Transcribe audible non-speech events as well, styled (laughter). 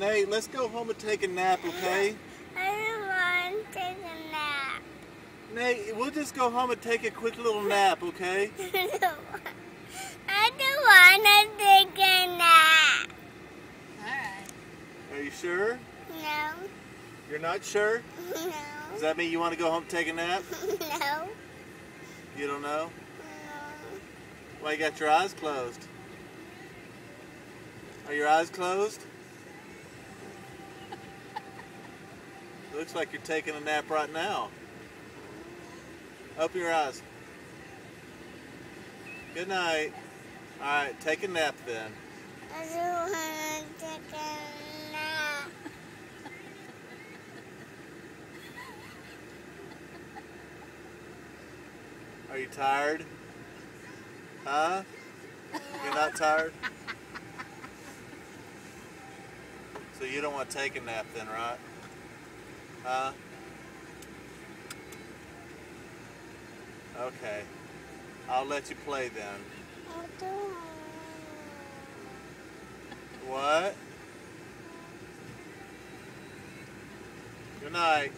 Nate, let's go home and take a nap, okay? I don't want to take a nap. Nate, we'll just go home and take a quick little nap, okay? (laughs) I don't want to take a nap. Alright. Are you sure? No, You're not sure? no, Does that mean you want to go home and take a nap? no, You don't know? no. Why you got your eyes closed? Are your eyes closed? Looks like you're taking a nap right now. Open your eyes. Good night. All right, take a nap then. I don't want to take a nap. Are you tired? Huh? You're not tired? So you don't want to take a nap then, right? Huh? Okay. I'll let you play then. What? Good night.